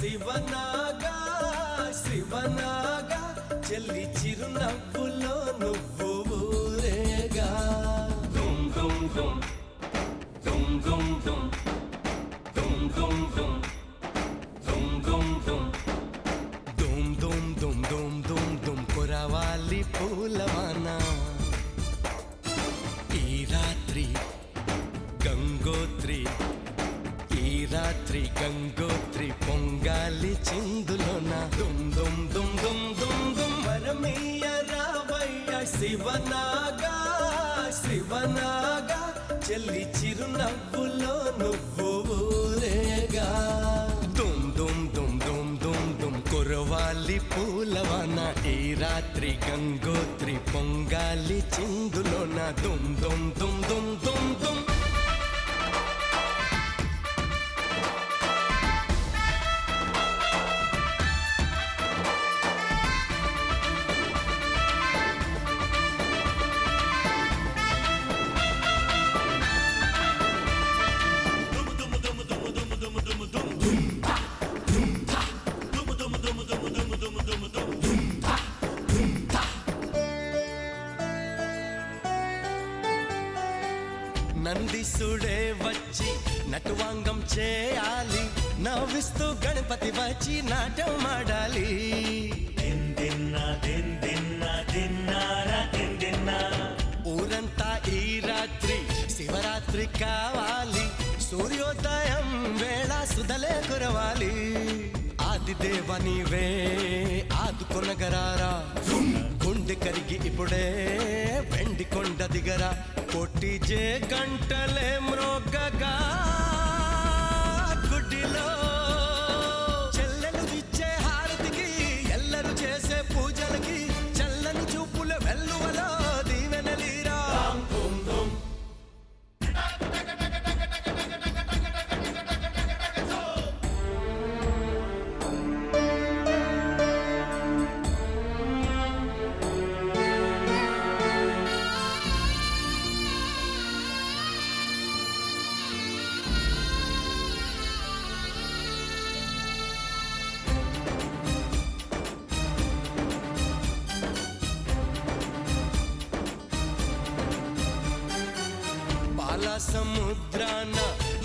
శివనాగా శివనాగా చెల్లి చిరునవ్వులో నువ్వు ఊరేగా. దుమ్ దుమ్ దుమ్. దుమ్ దుమ్ దుమ్. దుమ్ దుమ్ దుమ్. దుమ్ దుమ్ దుమ్. దుమ్ దుమ్ దుమ్ దుమ్ దుమ్ దుమ్ కురవాలి పూలవాన గంగోత్రి పొంగాలి చిందులోన దుమ్ దుమ్ దుమ్ దుమ్ దుమ్ దుమ్ వరమీయ రావయ్య శివనాగా శివనాగా చెల్లి చిరునవ్వులో నువ్వు ఊరేగా దుమ్ దుమ్ దుమ్ దుమ్ దుమ్ దుమ్ కురవాలి పూలవన ఈ రాత్రి గంగోత్రి పొంగాలి చిందులోన దుమ్ దుమ్ దుమ్ దుమ్ దుమ్ దుమ్ నందిసుడే వచ్చి నటువాంగం చేయాలి. నవ్విస్తూ గణపతి వచ్చి నాట్యం ఆడాలి. ఊరంతా ఈ రాత్రి శివరాత్రి కావాలి. సూర్యోదయం వేళ సుధలే కురవాలి. ఆదిదేవ నీవే ఆదుకొనగరారా గుండె కరిగి ఇప్పుడే వెండి కొండ దిగర. కొట్టిచే గంటలే మ్రోగగా గుడిలో సముద్రాన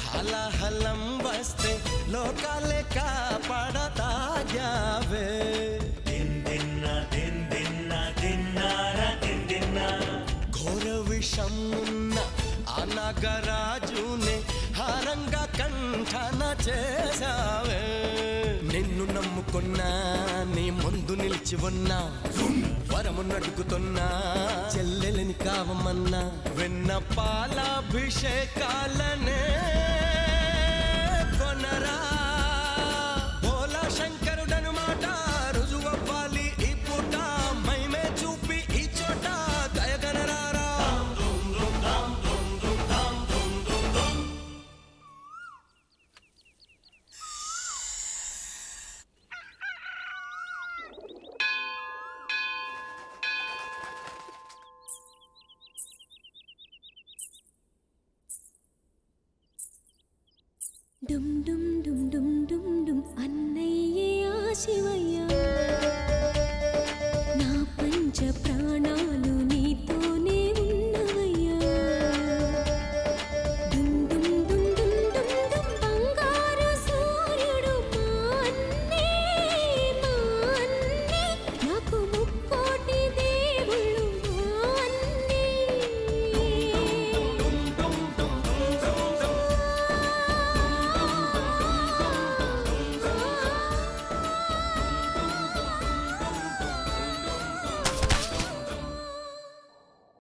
హలహలం వస్తే లోకాలే కాపాడతాగావే ఘోర విషం ఉన్న ఆ నాగరాజునే హారంగా కంఠన చేసావే నిన్ను నమ్ముకున్నా నీ ముందు నిలిచి ఉన్నా. వరము నడుకుతున్నా చెల్లెలిని కావమన్నా. వెన్న పాలాభిషేకాలనే đum đum